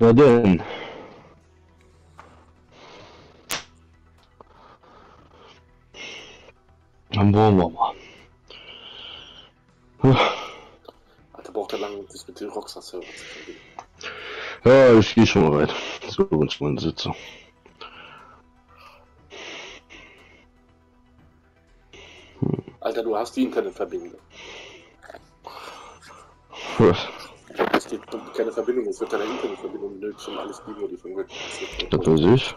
Na denn. Dann wollen wir mal. Alter, braucht er lange, um sich mit den Rockstar-Server zu verbinden. Ja, ich gehe schon mal rein. So, ist mein Sitzer. Alter, du hast die Internetverbindung. Was? Keine Verbindung, es wird keine Internetverbindung nötig, um alles liegen, die von Red Das weiß ich.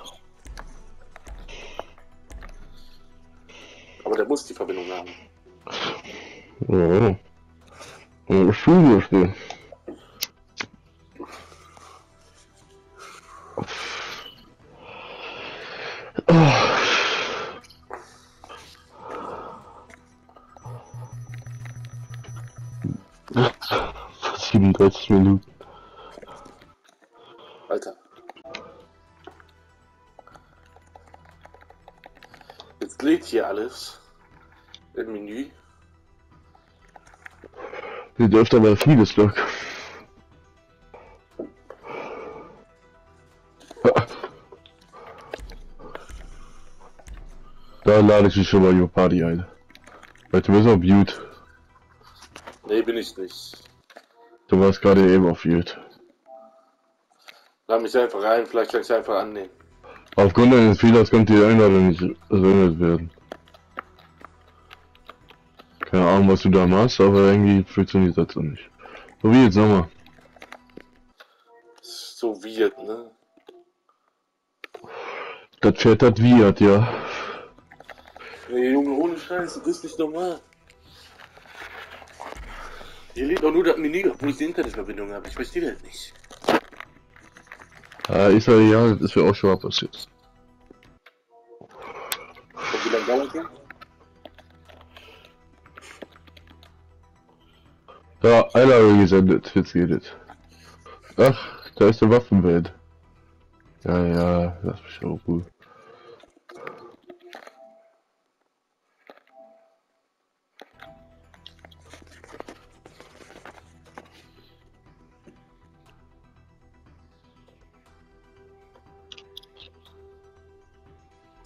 Aber der muss die Verbindung haben. Ja. Studio spielen. Fast 37 Minuten. Hier alles im Menü. Ihr dürft aber vieles Glück. Da lade ich dich schon mal die Party ein. Weil du bist auf Mute. Nee, bin ich nicht. Du warst gerade eben auf Mute. Lade mich einfach rein, vielleicht kann ich einfach annehmen. Aufgrund eines Fehlers konnte die Einladung nicht versendet werden. Ahnung, was du da machst, aber irgendwie funktioniert das so nicht. So wie jetzt nochmal. So weird, ne? Das Chat hat Wiat, ja. Nee, Junge, ohne Scheiß, das ist nicht normal. Hier lädt doch nur das Menü, obwohl ich die Internetverbindung habe. Ich verstehe das nicht. Ja, ist ja ja, das wäre auch schon mal passiert. Und wie lange dauert das? Ja, Einladung gesendet, jetzt geht es. Ach, da ist der Waffenwelt. Ja, ja, das ist schon gut.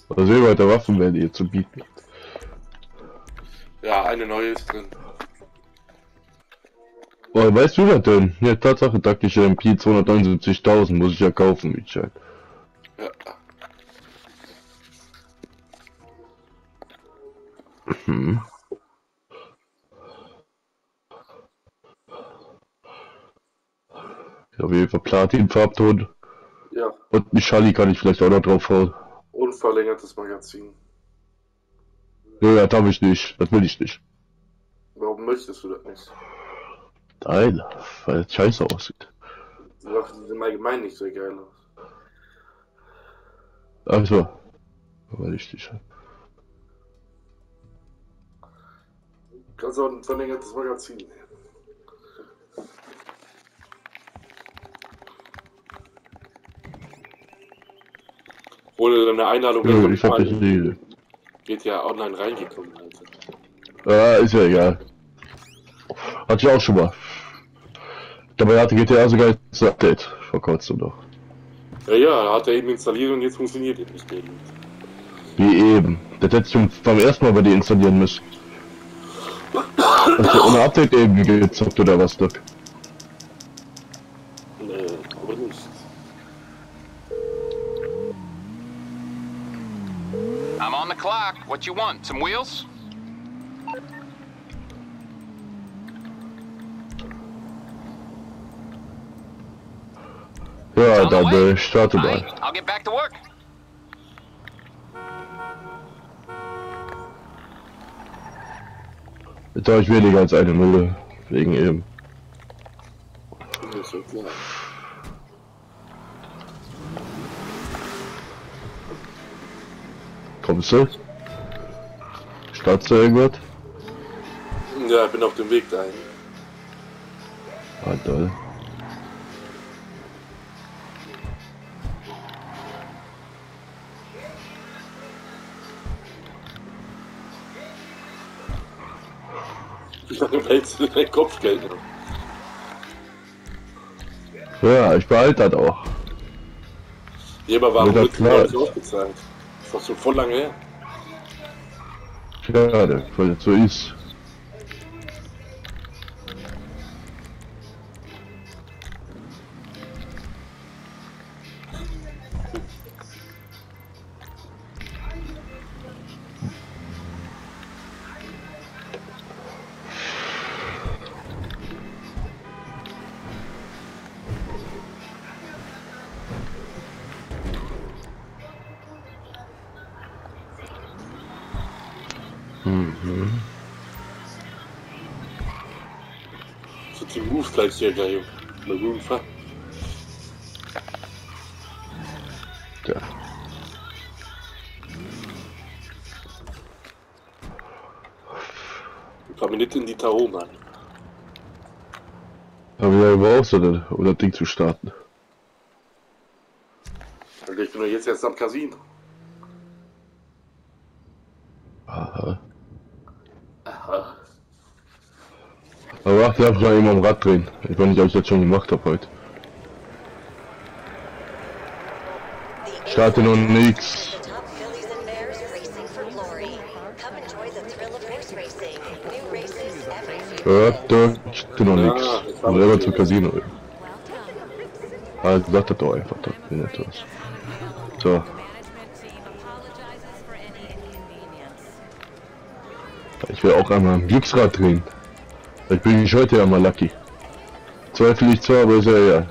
Da sehen wir der Waffenwelt hier zu bieten. Ja, eine neue ist drin. Woher weißt du das denn? Ja, Tatsache, taktische MP 279.000 muss ich ja kaufen, Mietschein. Ja. Hm. Ich habe jeden Fall Platin-Farbton Ja, und ein Schalli kann ich vielleicht auch noch drauf hauen. unverlängertes Magazin. Nö, das habe ich nicht. Das will ich nicht. Warum möchtest du das nicht? Nein, weil es scheiße aussieht. Die Waffen sehen im Allgemeinen nicht so geil aus. Also, weil ich nicht. Kannst auch ein verlängertes Magazin nehmen. Ohne deine Einladung ist ich hab das nicht. geht ja online reingekommen, Alter. Ja, ist ja egal. Hatte ich auch schon mal. Dabei hatte GTA sogar das Update vor kurzem noch. Ja, ja, hat er eben installiert und jetzt funktioniert es nicht eben. Wie eben. Das hätte ich schon beim ersten Mal bei dir installieren müssen. Hast du ohne Update eben gezockt oder was, Doc? Nee, aber nicht. I'm on the clock. What you want? Some wheels? I'll get back to work. Jetzt habe ich weniger als eine Mille. Wegen eben. Ist so klar. Kommst du? Startst du irgendwas? Ja, ich bin auf dem Weg dahin. Ah, toll. Lange hältst du dein Kopfgeld? Ja, ich behalte das auch. Ja, aber warum wird das nicht ausgezahlt? Das ist doch schon voll lange her. Schade, weil das so ist. Gleich hier geil. Maroon 5. Ja. Ich komme nicht in die Tao, Mann. Aber ja, über auch so, das, um das Ding zu starten. Also ich bin doch jetzt erst am Casino. Aber ich darf mal eben am Rad drehen. Ich weiß nicht, ob ich das schon gemacht habe heute. Starte noch nix. Hörte, starte noch nix. Ich selber zum Casino. Ah, sag das doch einfach, das bin nicht was. So, ich will auch einmal am Glücksrad drehen. Vielleicht bin ich heute ja mal lucky. Zweifel ich zwar, aber ist ja egal.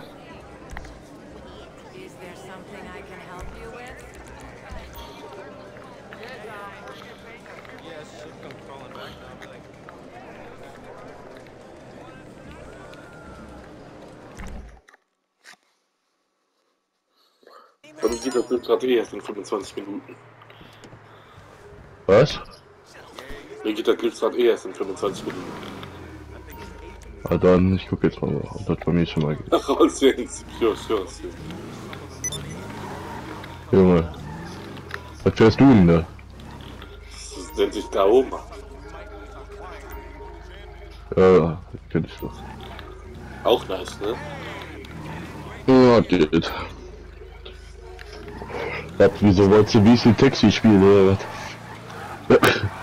Mir geht das gerade eh erst in 25 Minuten. Was? Mir geht Glücksrad eh erst in 25 Minuten. Ah, dann, ich guck jetzt mal, ob das bei mir schon mal geht. Ach, raus sure, sure. Junge. Was fährst du denn da? Das nennt sich Tao, Mann. Ja, ja, das kenn ich doch. Auch nice, ne? Ja, geht. Wieso wolltest du wie viel Taxi spielen, oder was?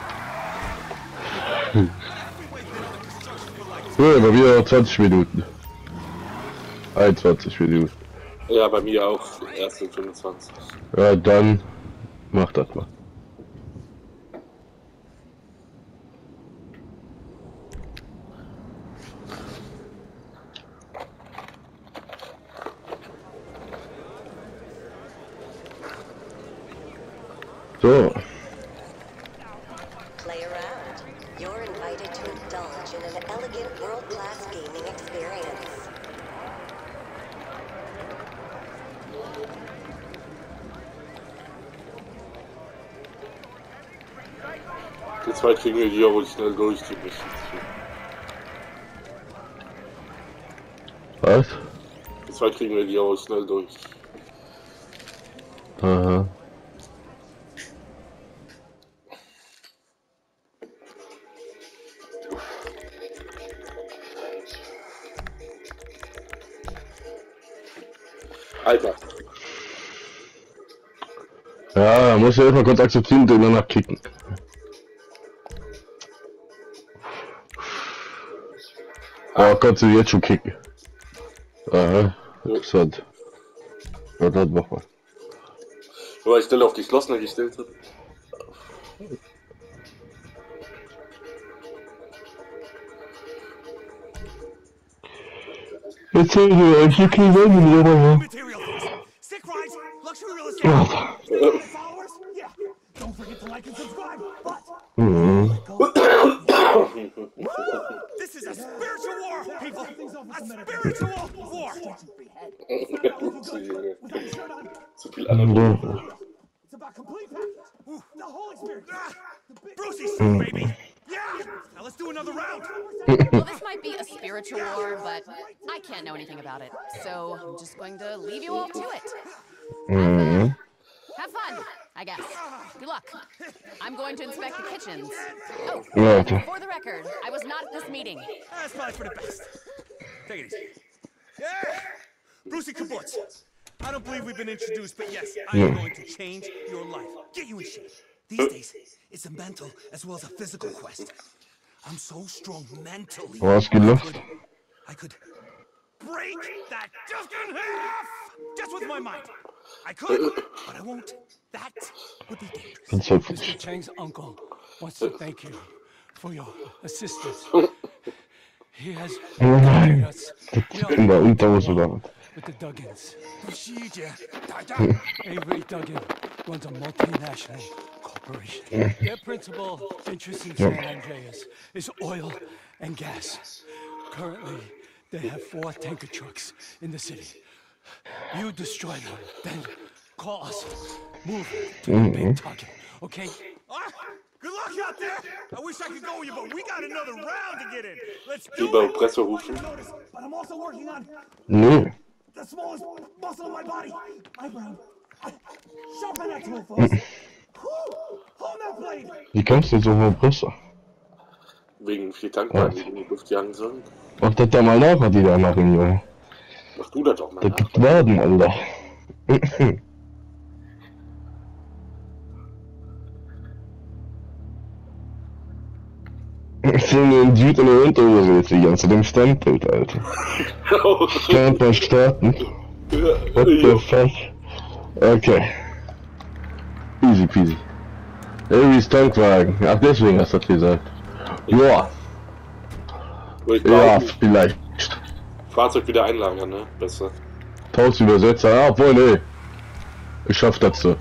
Ja, aber wieder 20 Minuten. 21 Minuten. Ja, bei mir auch erst in 25. Ja, dann mach das mal. Die zwei kriegen wir hier wohl schnell durch, die Missions. was? Die zwei kriegen wir hier wohl schnell durch. Aha. Alter, Ja, muss ja erstmal kurz akzeptieren und danach kicken. Oh, kannst du jetzt schon kicken. Aha, interessant. Ja, dann mach mal. weil ich Stelle auf die Schlossner gestellt habe. Erzähl dir, ich krieg keinen Sinn mehr. Material things. Stick spiritual war. Zu viel Analogie. It's about complete package. The whole experience. Brucey's baby. Yeah. Now let's do another round. Well, this might be a spiritual war, but I can't know anything about it. So I'm just going to leave you all to it. Have fun, mm-hmm. I guess. Good luck. I'm going to inspect the kitchens. Oh, Warte. for the record, I was not at this meeting. That's probably for the best. Take it easy. Yeah. Brucey Kibbutz. I don't believe we've been introduced, but yes, I am going to change your life. Get you in shape. These days, it's a mental as well as a physical quest. I'm so strong mentally. Was geht Luft? I could break that just in half! Just with my mind. I could, but I won't. That would be dangerous. Ganz halt Mr. Chang's uncle wants to thank you for your assistance. He has Oh nein. us In der Unterhose oder was? with the Duggins. Procedure. Avery Duggan runs a multinational corporation. Their principal interest in San Andreas is oil and gas. Currently, they have four tanker trucks in the city. You destroy them, then call us. Move to the big mm-hmm. target, okay? Ah! Good luck out there. I wish I could go with you, but we got another round to get in. Let's do it. Presse rufen. Notice, but I'm also working on Nee. the smallest muscle in my body. Eyebrow. Sharpen that tool, folks. Whew. Hold that blade. Wie kommst du so hohe Brüste? Wegen vier Tankwagen, die in die Luft jagen sollen. Mach das da mal nach, was die da machen, Junge. Mach du das doch mal Das nach. gibt Werden, Alter. Ich bin in Süd- und der Unterhose jetzt die ganze dem Standbild, Alter. Mal starten? What the fuck? Okay. Easy peasy. Irgendwie Tankwagen. Ach, deswegen hast du das gesagt. Ich ja, vielleicht. Fahrzeug wieder einlagern, ne? Besser. Tausend Übersetzer, ja, obwohl, nee. Geschafft hat sie.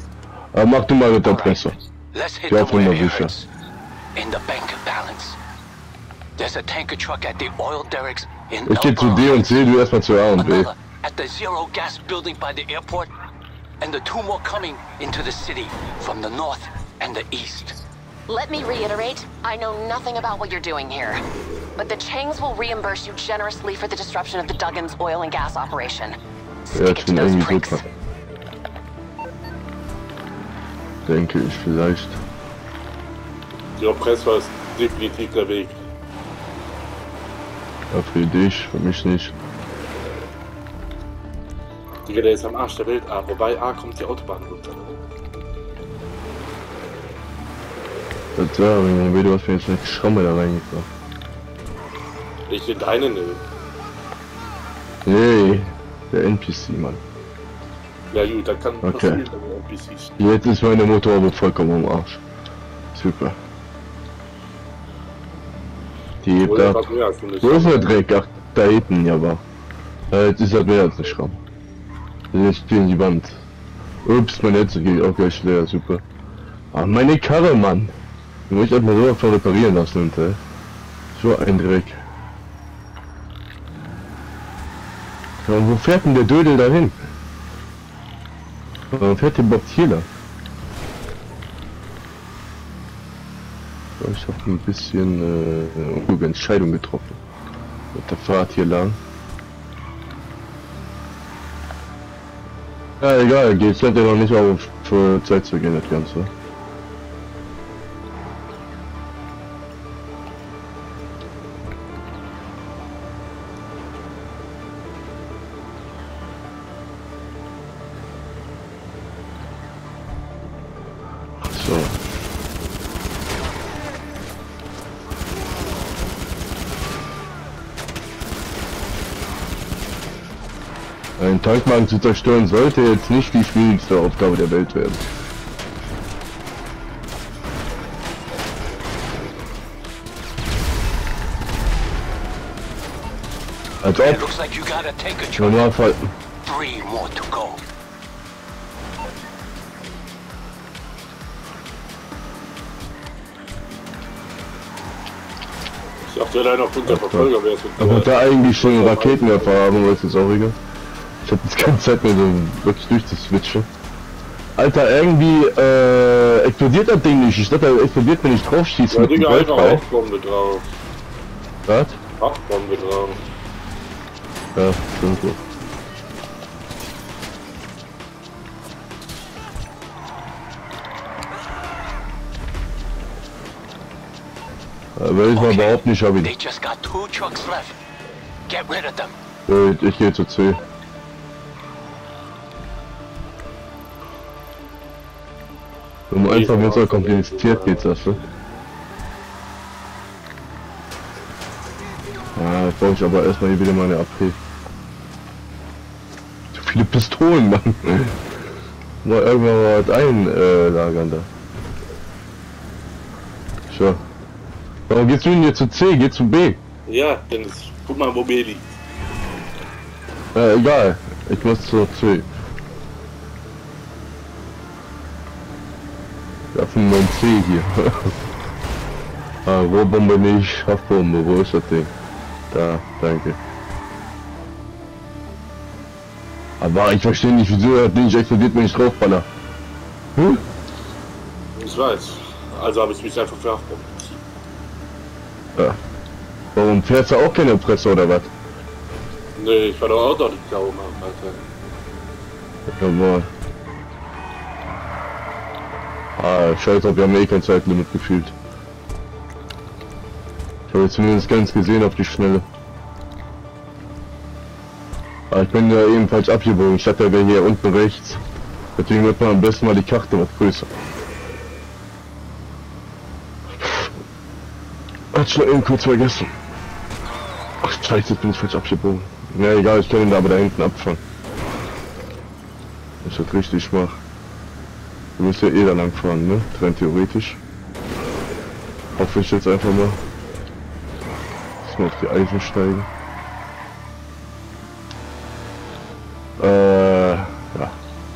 Aber mach du mal mit der Presse. Let's hit Ja, the where it wunderbar. hurts. In the bank balance. There's a tanker truck at the oil derricks in Ich geh zu Elborough D und Heights. C, du erstmal zu A und B. At the zero gas building by the airport. And the two more coming into the city from the north and the east. Let me reiterate, I know nothing about what you're doing here. But the Changs will reimburse you generously for the disruption of the Duggins oil and gas operation. Ja, Stick ich it to bin those irgendwie pricks. super. Denke ich vielleicht. Die Oppressor ist definitiv der Weg. Ja, für dich, für mich nicht. Digga, der ist am Arsch der Welt. A. Wobei A kommt die Autobahn runter. Das sagen, wie du hast mir jetzt nicht Schramme da reingebracht. Ich in deine ne. Nee, der NPC, Mann. Ja gut, dann kann Okay. passieren, wenn NPCs. Jetzt ist meine Motorhaube vollkommen am Arsch. Super. Die hebt eine Wo ist der Dreck? Ach, da hinten, ja, aber. Äh, jetzt ist halt mehr als ein Schramm. Jetzt spielen die Wand. Ups, mein Netz geht auch gleich leer, super. Ah, meine Karre, Mann! Die muss ich mal so einfach reparieren lassen, und, äh. So ein Dreck. Ja, und wo fährt denn der Dödel dahin? Warum fährt der überhaupt hier lang? Ich habe ein bisschen äh, unruhige Entscheidung getroffen. Mit der Fahrt hier lang. Ja, egal, geht's ja noch nicht auf für Zeit zu gehen, das Ganze. Ein Tankwagen zu zerstören sollte jetzt nicht die schwierigste Aufgabe der Welt werden. Als ob. Normalfall. Three more to go. Ich dachte allein auf unter Verfolger wäre es Aber da eigentlich schon einen Raketenwerfer haben, aber ist jetzt auch egal. Ich hab jetzt keine Zeit mehr so wirklich durchzuswitchen. Alter, irgendwie äh, explodiert das Ding nicht. Ich dachte, er explodiert, wenn ich drauf schieße Ja, mit dem Digga, einfach. Rauchbombe drauf. Was? Rauchbombe drauf. Ja, stimmt. Äh, Will ich mal behaupten, ich habe ihn. They just got two trucks left. Get rid of them. Ich gehe zu C. einfach, es so kompliziert geht, sagst du? Ah, jetzt brauche ich aber erstmal hier wieder meine AP. Zu viele Pistolen, Mann. Mal irgendwann mal was einlagern da. So. Warum gehst du denn hier zu C? Geh zu B. Ja, Dennis, guck mal, wo B liegt. Äh, egal. Ich muss zur C. Haben mein C hier. ah, Rohrbombe nicht, Haftbombe, wo ist das Ding? Da, danke. Aber ich verstehe nicht, wieso das Ding explodiert, wenn ich draufballer. Hm? Ich weiß. Also habe ich mich einfach für Haftbomben. Ja. Warum fährst du auch keine Presse oder was? Nee, ich war doch auch noch nicht da oben, Alter. Jawohl. Ah, scheiße, wir haben eh kein Zeitlimit gefühlt. Ich habe jetzt zumindest ganz gesehen auf die Schnelle. Ah, ich bin ja eben falsch abgebogen. Ich hatte ja hier unten rechts. Deswegen wird man am besten mal die Karte was größer. Hat schon eben kurz vergessen. Ach scheiße, jetzt bin ich falsch abgebogen. Na egal, ich kann ihn da aber da hinten abfangen. Ich das richtig mache. Du musst ja eh da lang fahren, ne? Rein theoretisch. Hoffe ich jetzt einfach mal. Dass wir auf die Eisen steigen. Äh, ja.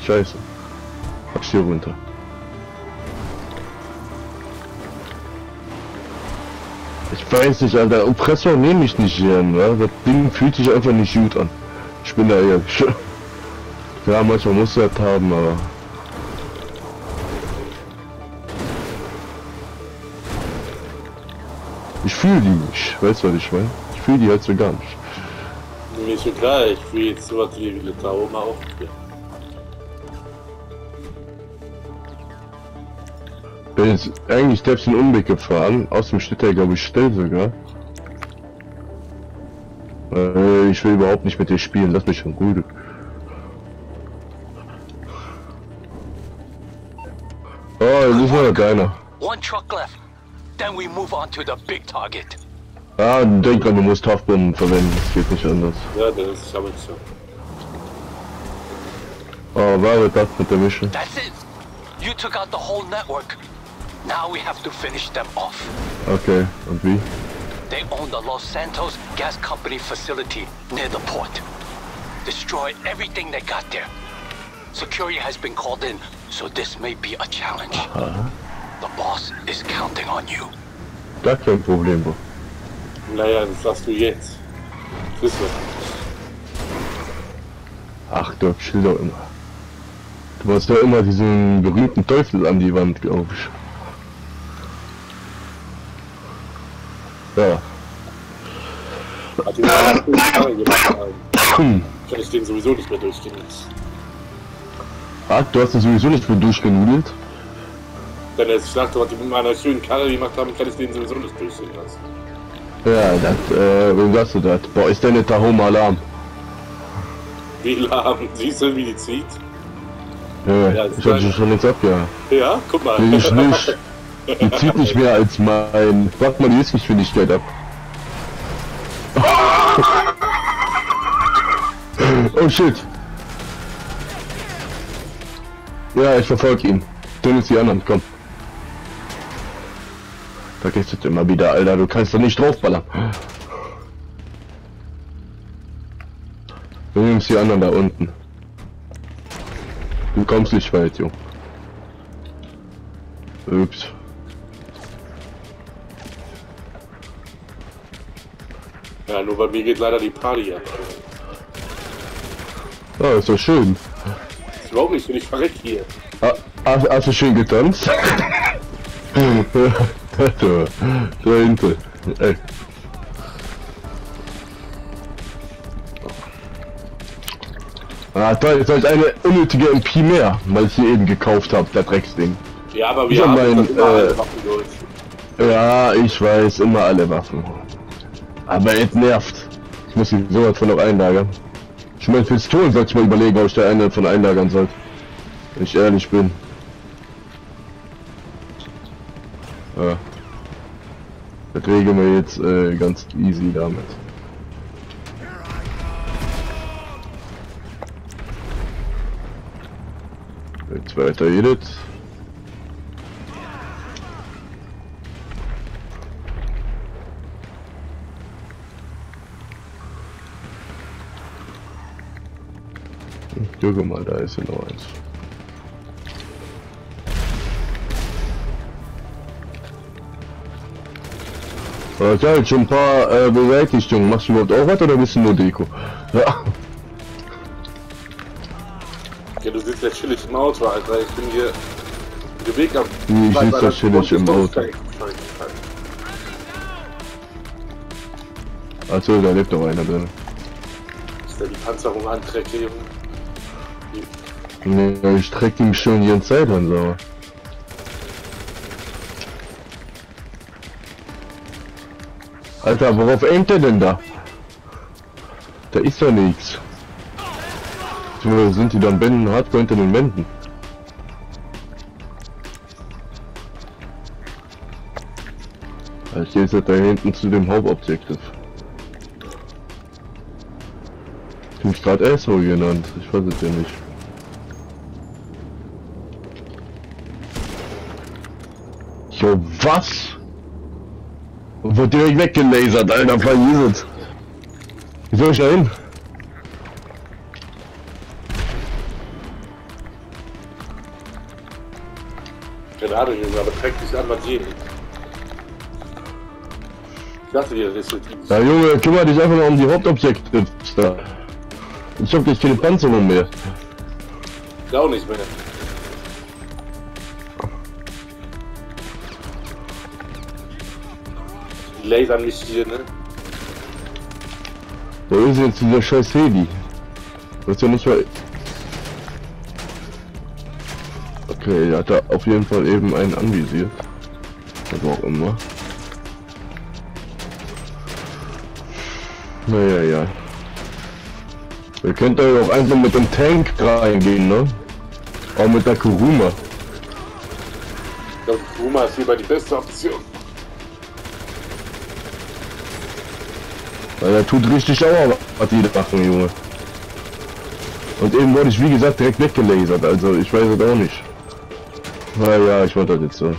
Scheiße. Hab's hier runter. Ich weiß nicht, Alter. Oppressor nehme ich nicht hier, ne? Das Ding fühlt sich einfach nicht gut an. Ich bin da ehrlich. Ja, manchmal muss er das haben, aber... fühle die nicht, weißt du was ich meine? Ich fühle die halt so gar nicht. Mir ist schon klar, ich will jetzt sowas wie da oben auch. Ja. Bin jetzt eigentlich selbst den Umweg gefahren, aus dem steht er glaube ich still sogar. Äh, ich will überhaupt nicht mit dir spielen, lass mich schon gut. Oh, das ist noch keiner. One truck left. Then we move on to the big target. Ah, denk dran, du musst Haftbomben verwenden, das geht nicht anders. Ja, das ist aber so. Oh, war das mit der Mission? That's it. You took out the whole network. Now we have to finish them off. Okay, und wie? They own the Los Santos Gas Company facility near the port. Destroy everything they got there. Security has been called in, so this may be a challenge. The boss is counting on you. Gar kein Problem, Bro. Naja, das sagst du jetzt. Du. Ach, du chill doch immer. Du hast ja immer diesen berühmten Teufel an die Wand, glaube ich. Ja. Hat ähm, Kann ich den sowieso nicht mehr durchgehen. Ach, du hast ihn sowieso nicht mehr durchgenudelt? Denn er sagte, was die mit meiner schönen Karre gemacht haben, kann ich den sowieso nicht durchgehen lassen. Ja, das, äh, wem sagst du das? Boah, ist denn der Tahoma Alarm? Wie lahm, siehst du, wie die zieht? Ja, Ja, ich hatte schon nichts ab, ja. Ja, guck mal. Nee, ich nicht. Die zieht nicht mehr als mein. Frag mal die Höchstgeschwindigkeit ab. Oh shit. Ja, ich verfolge ihn. Dann ist die anderen, komm. Vergiss das immer wieder, Alter. Du kannst doch nicht draufballern. Nimmst die anderen da unten. Du kommst nicht weit, Junge. Ups. Ja, nur bei mir geht leider die Party ab. Ah, ist doch schön. Ich überhaupt nicht, bin ich verreckt hier. Ah, hast, hast du schön getanzt? so, so hinten. Ey. Ah, toll, jetzt habe ich eine unnötige MP mehr, weil ich sie eben gekauft habe, der Drecksding. Ja, aber Ich wir hab haben mein, immer alle äh, Waffen durch. Ja, ich weiß, immer alle Waffen. Aber es nervt. Ich muss sie sowas von noch einlagern. Ich meine, Pistolen sollte ich mal überlegen, ob ich da eine von einlagern soll. Wenn ich ehrlich bin. Ja. Das regeln wir jetzt äh, ganz easy damit. Jetzt weiter Edith. Guck mal, da ist ja noch eins. Ja, geil, schon ein paar äh, bewältigt, Junge. Machst du überhaupt auch was oder bist du nur Deko? Ja. Ja, du sitzt jetzt chillig im Auto, Alter. Ich bin hier den Weg am. Nee, ich sitze da chillig im Auto. Achso, da lebt doch einer drin. Ist der die Panzerung anträgt, Junge? Nee, ich träg ihm schon die ganze Zeit an, so. Alter, worauf aimt er denn da? Da ist doch nichts. Sind die dann Bänden hardcore hinter den Wänden? Ich jetzt da hinten zu dem Hauptobjektiv. Ich mich gerade Asshole genannt. Ich weiß es ja nicht. Jo, was? Wird direkt weggelasert, Alter, verlies es. Wie soll ich da hin? Gerade, Junge, aber trägt dich an, was jeden. Ich dachte dir, das ist. Ja, Junge, kümmere dich einfach mal um die Hauptobjekte. da. Ich hab gleich keine Panzerung mehr. Ich auch nicht mehr. Die lasern mich hier, ne? Wo ist jetzt dieser scheiß Heli? Das ist ja nicht mal... Okay, er hat da auf jeden Fall eben einen anvisiert. Was auch immer. Naja, ja. Ihr könnt da auch einfach mit dem Tank reingehen, ne? Auch mit der Kuruma. Ich glaube, Kuruma ist lieber die beste Option. Weil er tut richtig sauer, was die da machen, Junge. Und eben wurde ich, wie gesagt, direkt weggelasert, also ich weiß es auch nicht. Naja, ich wollte das jetzt so.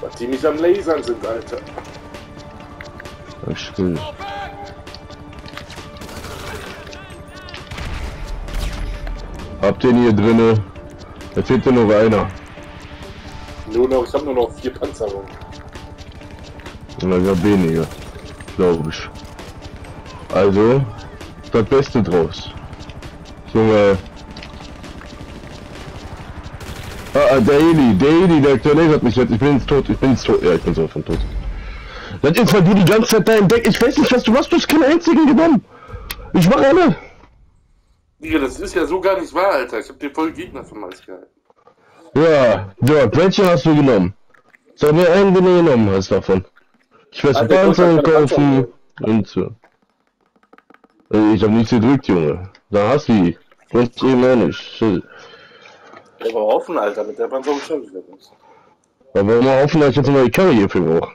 Was die mich am Lasern sind, Alter. Das stimmt. Habt ihr ihn hier drinne? Da fehlt ja noch einer. Nur noch, ich habe nur noch vier Panzerungen. Oder gar weniger. Glaube ich. Also, das Beste draus. Junge. Ah, ah, Daily, Daily, der Aktuell hat mich jetzt. Ich bin jetzt tot, ich bin jetzt tot. Ja, ich bin so von tot. Das ist, weil du die ganze Zeit da entdeckt. Ich weiß nicht, was du machst. Du hast keinen einzigen genommen. Ich mach alle. Digga, das ist ja so gar nicht wahr, Alter. Ich hab dir voll Gegner von Malz gehalten. Ja, Dirk, welche hast du genommen? Sag mir einen, den du genommen hast davon. Ich werde Alter, Panzer ich kaufen und so. Äh, Ich hab nichts gedrückt, Junge. Da hast du die. Und eben auch nicht. Shit. Der war offen, Alter. Mit der Panzerung schon wieder was. Aber mal hoffen, dass ich jetzt eine neue Karre hierfür brauche.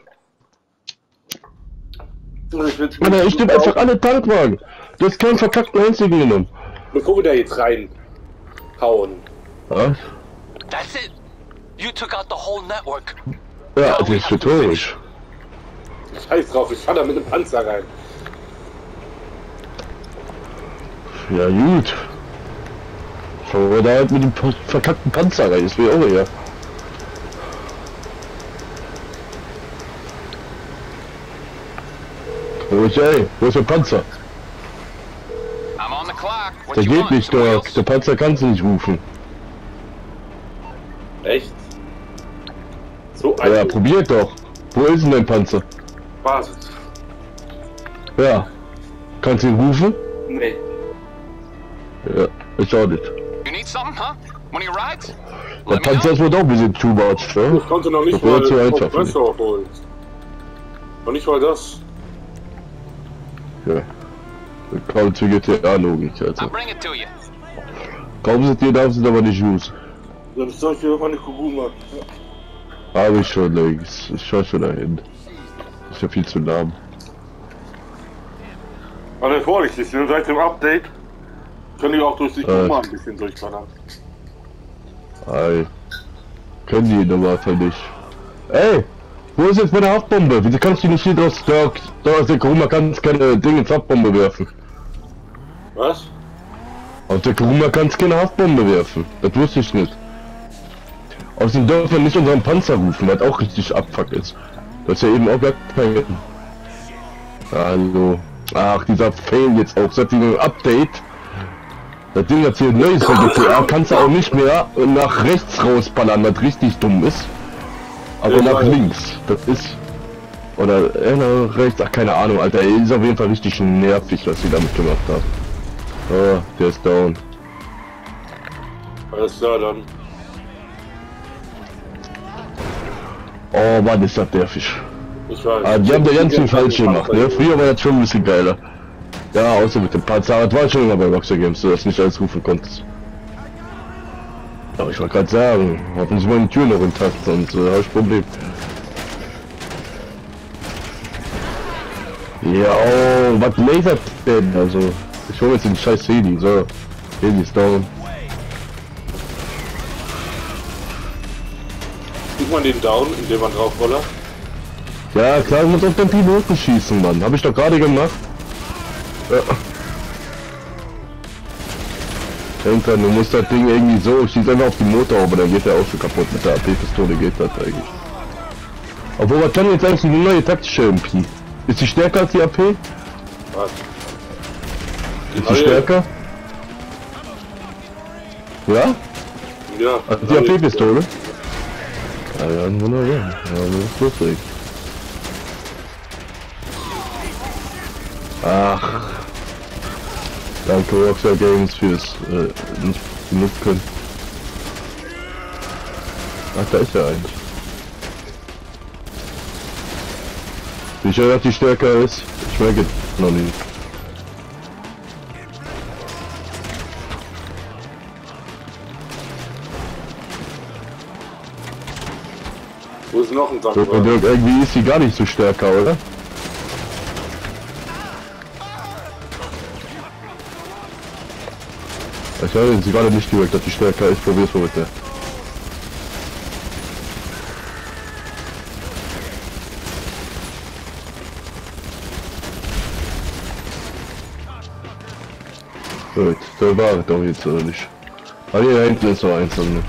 Ich Alter, ich nehm einfach alle Tankwagen. Du hast keinen verkackten einzigen genommen. Bevor wir da jetzt rein hauen. Was? That's it. You took out the whole network. Ja, das ist rhetorisch. Scheiß drauf, ich fahr da mit dem Panzer rein. Ja, gut. Schauen wir da halt mit dem verkackten Panzer rein. Das wäre auch ist der, ey? Wo ist der Panzer? I'm on the clock. What Der geht nicht, wheels? Der Panzer kannst du nicht rufen. Probiert doch. Wo ist denn dein Panzer? Basis. Ja. Kannst du ihn rufen? Nee. Ja, ich auch nicht. You need something, huh? Of your rides? Der Panzer ist wohl doch ein bisschen too much, ne? Ich konnte noch nicht mal einfach Kompressor holen. Und nicht mal das. Ja. Kaum zu GTA-Logik, also. I'll bring it to you. Kaufen sie dir, darf sie aber nicht Juice. Dann soll ich dir meine Kuguma. Habe ich schon längst. Ich schau schon dahin. Ist ja viel zu lahm. Aber vorsichtig, seit dem Update können die auch durch die Äh. Kuguma ein bisschen durchballern. Ei. Können die normalerweise nicht. Ey! Wo ist jetzt meine Haftbombe? Wieso kannst du nicht hier aus der, da aus der Kuruma kannst keine Dinge ins Haftbombe werfen? Was? Aus der Kuruma kannst keine Haftbombe werfen. Das wusste ich nicht. Außerdem dürfen wir nicht unseren Panzer rufen, was auch richtig abfuck ist. Das ist ja eben auch gar kein... Hallo. Ach, dieser Fail jetzt auch, seit dem Update. Das Ding erzählt Neues von GTA, kannst du auch nicht mehr nach rechts rausballern, was richtig dumm ist. Aber Ja, nach links, das ist... Oder äh, nach rechts, ach keine Ahnung, Alter, ey, ist auf jeden Fall richtig nervig, was sie damit gemacht haben. Oh, der ist down. Alles klar, dann. Oh Mann, ist das nervig. Ich weiß. Ah, die haben da ganz viel falsch gemacht, ne? Früher war das schon ein bisschen geiler. Ja, außer mit dem Panzer, das war schon immer bei Rockstar Games, du das nicht alles rufen konntest. Aber ich wollte gerade sagen, hoffen Sie meine Tür noch intakt, sonst äh, habe ich Problem. Ja, oh, was lasert denn? Also, ich hole jetzt den scheiß Heli, so. Heli ist down. Kriegt man den down, indem man drauf rollert? Ja, klar, ich muss auf den Piloten schießen, Mann. Habe ich doch gerade gemacht. Ja. Irgendwann, du musst das Ding irgendwie so, schieß einfach auf die Motorhaube, dann geht der auch schon kaputt. Mit der AP-Pistole geht das eigentlich. Obwohl, was kann jetzt eigentlich eine neue taktische MP? Ist sie stärker als die AP? Ist Was? sie neue? stärker? Ja? Ja. Als die AP-Pistole? Ja, ja, wunderbar. Ja, das ist lustig. Ach. Danke Rockstar Games fürs äh, nicht benutzen können. Ach, da ist er eigentlich. Sicher, dass die stärker ist? Ich merke noch nicht. So, Sack? und irgendwie ist sie gar nicht so stärker, oder? Ich höre sie gerade nicht direkt, dass die stärker ist. Probier's mal bitte. Gut, der war es doch jetzt oder nicht. Ah, hier da hinten ist noch eins drin.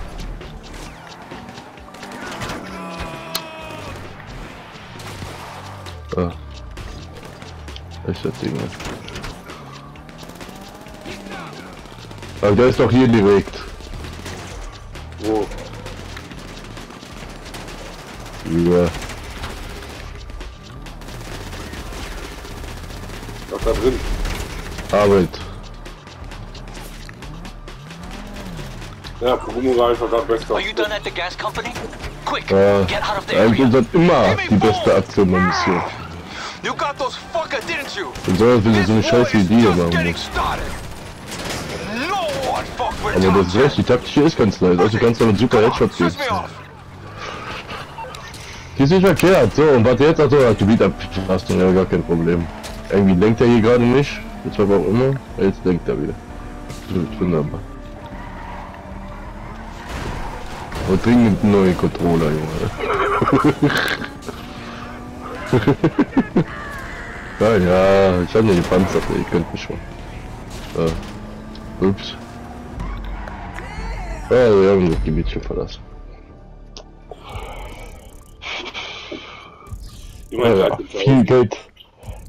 Ist das Ding. Aber der ist doch hier direkt. Wo? Ja. Was da drin? Arbeit. Ja, Kuguma war einfach das Beste. Are you done at the gas company? Quick, Ja. get out of the Eigentlich ist das immer die beste Aktion der Mission. You got those fucker, didn't you? Und so, als wenn du so eine scheiß Idee fuck, we're Aber das ist recht, die taktische ist ganz nice. Also du kannst damit super Headshots off. Die ist nicht verkehrt. So, und warte jetzt, also, du ab hast du ja gar kein Problem. Irgendwie lenkt er hier gerade nicht. Jetzt aber auch immer. Jetzt lenkt er wieder. Wunderbar. Und dringend neuen Controller, Junge. ja, ja, ich habe ja die Panzer, ihr könnt mich schon. So. Ups. Ja, wir haben das Gebiet schon verlassen. Ja, 13.000. viel Geld.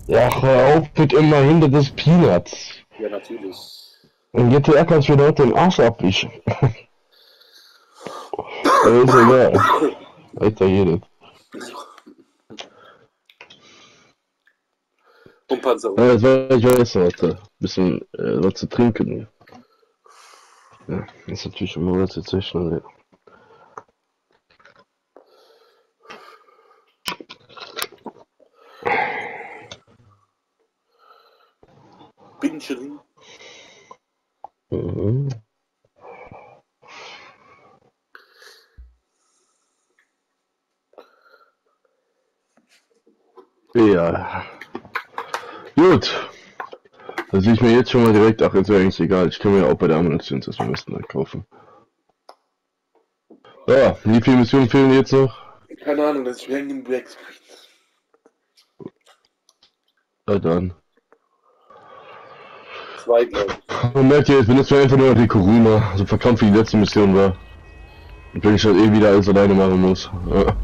Ja, hör auf mit immer hinter des Peanuts. Ja, natürlich. In GTA kannst du Leute den Arsch abwischen. Egal. Weiter jedes. Und Panzer. Ja, das war ich weiß, warte. Bisschen äh, was zu trinken. Ja, ist natürlich immer was zu zwischen. Ja. Pincheling. Mhm. ja. Gut. Da sehe ich mir jetzt schon mal direkt, ach, ist ja eigentlich egal. Ich kann mir ja auch bei der Ammunition das am besten kaufen. Ja, wie viele Missionen fehlen jetzt noch? Keine Ahnung, das ist hängen im Backscreen. Ja, dann. Zwei, glaube ich. Man merkt ja, ich bin jetzt einfach nur die Kuruma, so verkrampft wie die letzte Mission war. Und wenn ich halt eh wieder alles alleine machen muss. Ja.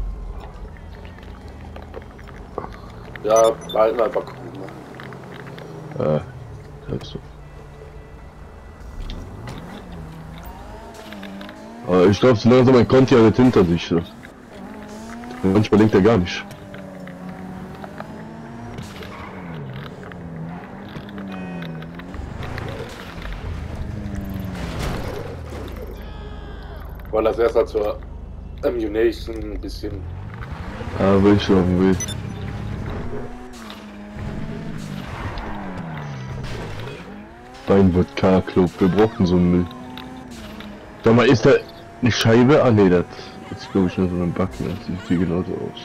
Ja, behalten einfach gucken. Ne? Ja, halt so. Aber ich glaube, so langsam ein Conti hat hinter sich. So. Manchmal denkt er gar nicht. Weil das erst halt zur Ammunition ein bisschen. Ja, will ich schon, will. Dein Wodka-Club, wir brauchen so einen Müll. Sag mal, ist da eine Scheibe? Ah ne, das ist glaube ich nur so ein Backen, das sieht wie genauso aus.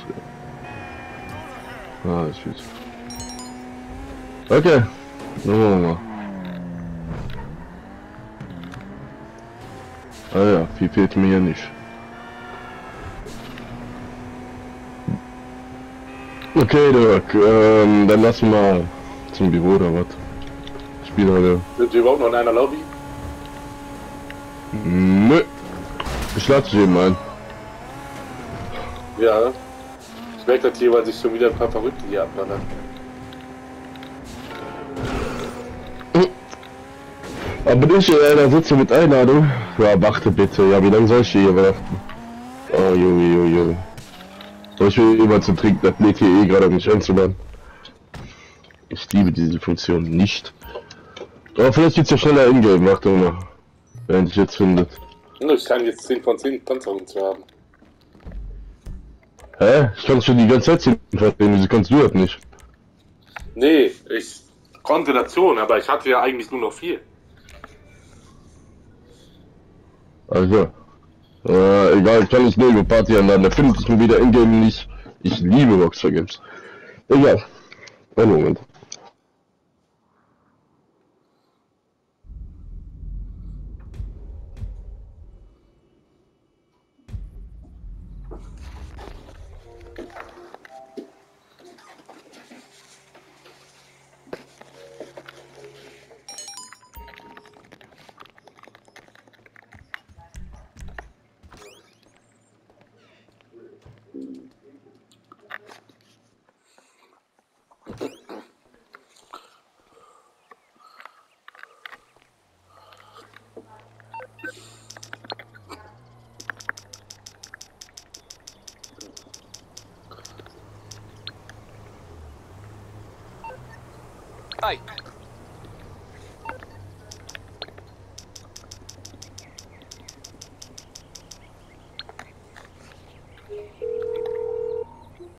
Ja. Ah, das ist Okay, dann machen wir mal. Ah ja, viel fehlt mir ja nicht. Okay, Dirk, ähm, dann lassen wir zum Büro oder was? Spiel heute. Sind wir überhaupt noch in einer Lobby? Nö. Ich lade dich eben ein. Ja. Ich merke das hier, weil sich schon wieder ein paar Verrückte hier abwandern. Aber ich, äh, da sitze mit Einladung. Ja, warte bitte. Ja, wie lange soll ich hier warten? Oh, Junge, Junge, Junge. Soll ich mir immer zu trinken? Das lädt hier eh gerade nicht einzuladen. Ich liebe diese Funktion nicht. Aber vielleicht geht's ja schneller in-game, warte mal. Während ich jetzt findet. Ich kann jetzt 10 von 10 Panzerungen zu haben. Hä? Ich kann schon die ganze Zeit 10 verstehen, wieso kannst du das nicht? Nee, ich konnte Nation, aber ich hatte ja eigentlich nur noch vier. Also. Äh, egal, ich kann nicht Lego Party anladen, da findet sich mir wieder in-game nicht. Ich liebe Rockstar Games. Egal. Einen Moment.